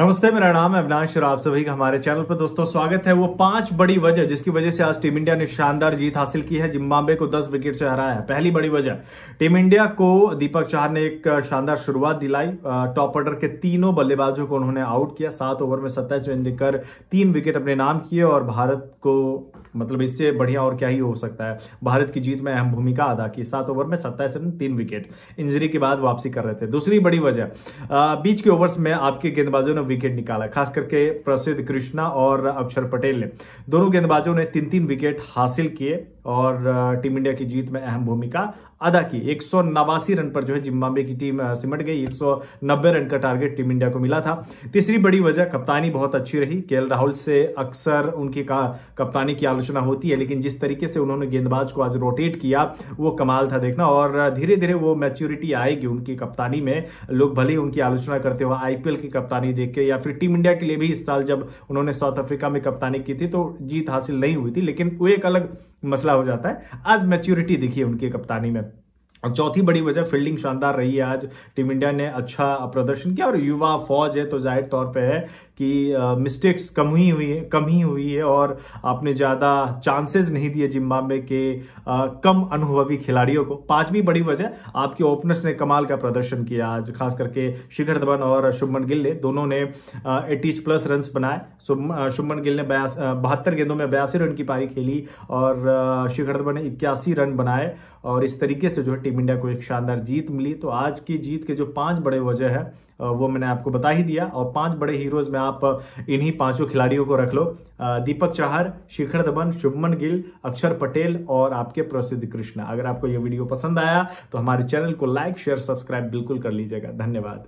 नमस्ते, मेरा नाम है अविनाश और आप सभी का हमारे चैनल पर दोस्तों स्वागत है। वो पाँच बड़ी वजह जिसकी वजह से आज टीम इंडिया ने शानदार जीत हासिल की है। जिम्बाब्वे को 10 विकेट से हराया है। पहली बड़ी वजह, टीम इंडिया को दीपक चाह ने एक शानदार शुरुआत दिलाई। टॉप ऑर्डर के तीनों बल्लेबाजों को उन्होंने आउट किया। सात ओवर में सत्ताईस रन देकर तीन विकेट अपने नाम किए और भारत को मतलब इससे बढ़िया और क्या ही हो सकता है, भारत की जीत में अहम भूमिका अदा की। सात ओवर में सत्ताईस रन, तीन विकेट। इंजरी के बाद वापसी कर रहे थे। दूसरी बड़ी वजह बीच के ओवर्स में आपके गेंदबाजों ने विकेट निकाला, खास करके प्रसिद्ध कृष्णा और अक्षर पटेल ने। दोनों गेंदबाजों ने तीन तीन विकेट हासिल किए। और टीम इंडिया की जीत में अहम भूमिका अदा की। एक सौ नवासी रन पर जो है जिम्बाब्वे की टीम सिमट गई। 190 रन का टारगेट टीम इंडिया को मिला था। तीसरी बड़ी वजह, कप्तानी बहुत अच्छी रही। के राहुल से अक्सर उनकी का, कप्तानी की आलोचना होती है, लेकिन जिस तरीके से उन्होंने गेंदबाज को आज रोटेट किया, वो कमाल था देखना। और धीरे धीरे वो मैच्योरिटी आएगी उनकी कप्तानी में। लोग भले ही उनकी आलोचना करते हुए आईपीएल की कप्तानी देख के या फिर टीम इंडिया के लिए भी इस साल जब उन्होंने साउथ अफ्रीका में कप्तानी की थी तो जीत हासिल नहीं हुई थी। लेकिन वो एक अलग मसला हो जाता है। आज मैच्योरिटी देखिए उनकी कप्तानी में। और चौथी बड़ी वजह फील्डिंग शानदार रही है आज। टीम इंडिया ने अच्छा प्रदर्शन किया और युवा फौज है तो ज़ाहिर तौर पे है कि मिस्टेक्स कम ही हुई है कम ही हुई है और आपने ज़्यादा चांसेस नहीं दिए जिम्बाब्वे के आ, कम अनुभवी खिलाड़ियों को। पांचवी बड़ी वजह आपके ओपनर्स ने कमाल का प्रदर्शन किया आज खास करके शिखर धवन और शुभमन गिल ने। दोनों ने एटीज प्लस रन बनाए। शुभमन गिल ने बहत्तर गेंदों में बयासी रन की पारी खेली और शिखर धवन ने इक्यासी रन बनाए और इस तरीके से जो है टीम इंडिया को एक शानदार जीत मिली। तो आज की जीत के जो पाँच बड़े वजह है वो मैंने आपको बता ही दिया। और पाँच बड़े हीरोज में आप इन्हीं पाँचों खिलाड़ियों को रख लो। दीपक चाहर शिखर धवन, शुभमन गिल, अक्षर पटेल और आपके प्रसिद्ध कृष्णा। अगर आपको ये वीडियो पसंद आया तो हमारे चैनल को लाइक, शेयर, सब्सक्राइब बिल्कुल कर लीजिएगा। धन्यवाद।